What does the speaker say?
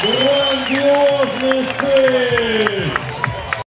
Грандиозный сын!